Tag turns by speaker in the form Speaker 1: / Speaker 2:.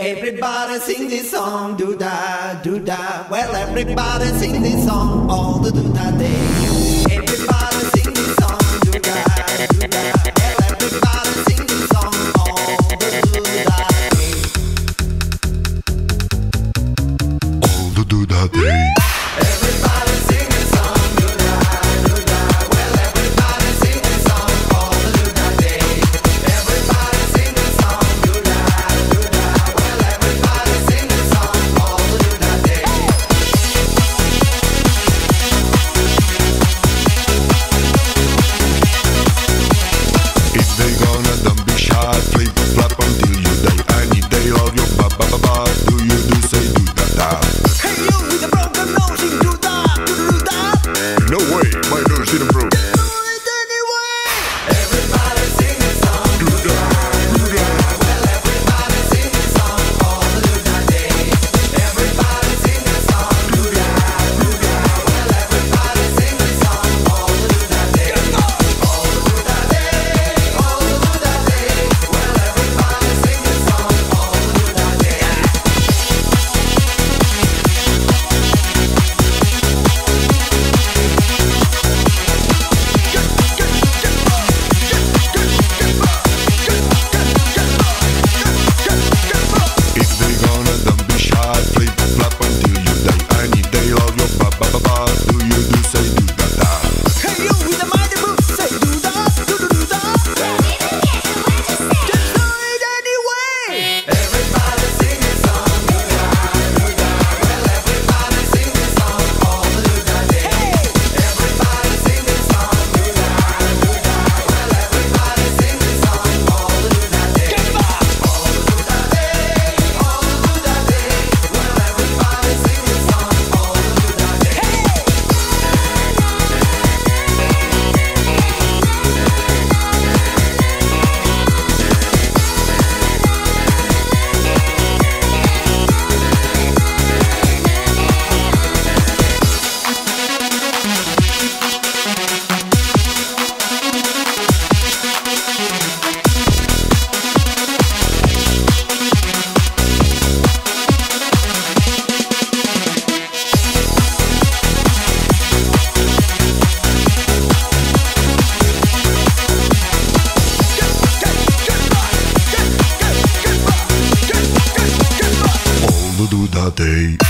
Speaker 1: Everybody sing this song, do da, do da. Well, everybody sing this song all the do da day.
Speaker 2: day.